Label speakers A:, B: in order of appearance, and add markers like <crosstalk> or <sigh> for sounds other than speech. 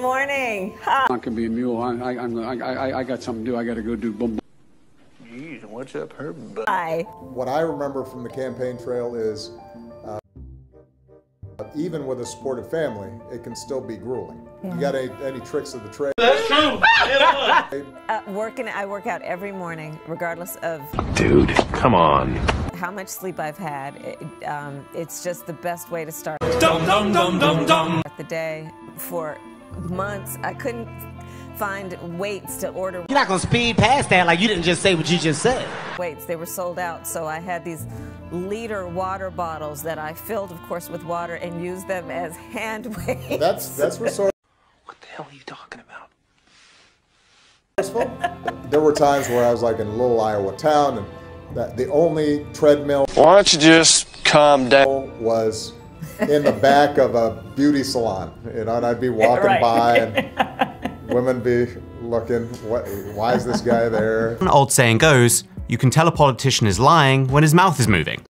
A: morning. Hi.
B: not gonna be a mule. I, I, I'm, I, I, I got something to do. I got to go do boom.
C: Jeez, what's up her butt?
A: Hi.
D: What I remember from the campaign trail is uh, even with a supportive family, it can still be grueling. You got any, any tricks of the trade? That's true. <laughs>
A: uh, working, I work out every morning, regardless of
E: Dude, come on.
A: how much sleep I've had. It, um, it's just the best way to start the day. For months, I couldn't find weights to order
F: You're not gonna speed past that like you didn't just say what you just said.
A: weights. They were sold out, so I had these liter water bottles that I filled, of course, with water and used them as hand <laughs> weights.
D: That's that's resourceful.
E: What the hell are you talking about?
D: There were times where I was like in a little Iowa town, and that the only treadmill
G: Why don't you just calm down?
D: was in the back of a beauty salon. You know, and I'd be walking
A: Right.
D: by, <laughs> and women be looking. What? Why is this guy there?
H: An old saying goes, you can tell a politician is lying when his mouth is moving.